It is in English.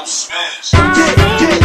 house smash.